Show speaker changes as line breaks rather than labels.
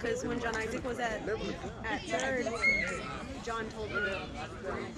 Because when John Isaac was at at third, John told me!